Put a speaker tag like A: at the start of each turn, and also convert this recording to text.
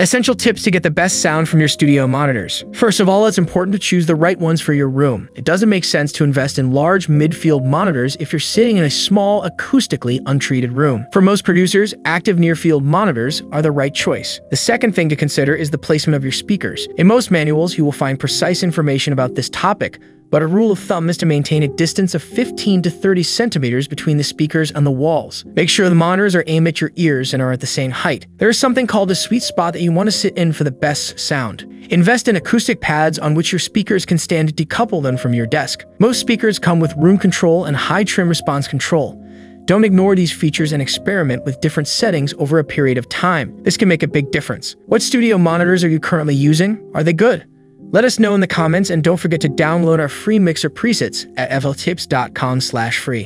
A: Essential tips to get the best sound from your studio monitors. First of all, it's important to choose the right ones for your room. It doesn't make sense to invest in large mid-field monitors if you're sitting in a small, acoustically untreated room. For most producers, active near-field monitors are the right choice. The second thing to consider is the placement of your speakers. In most manuals, you will find precise information about this topic, but a rule of thumb is to maintain a distance of 15 to 30 centimeters between the speakers and the walls. Make sure the monitors are aimed at your ears and are at the same height. There is something called a sweet spot that you want to sit in for the best sound. Invest in acoustic pads on which your speakers can stand to decouple them from your desk. Most speakers come with room control and high trim response control. Don't ignore these features and experiment with different settings over a period of time. This can make a big difference. What studio monitors are you currently using? Are they good? Let us know in the comments and don't forget to download our free mixer presets at fltips.com slash free.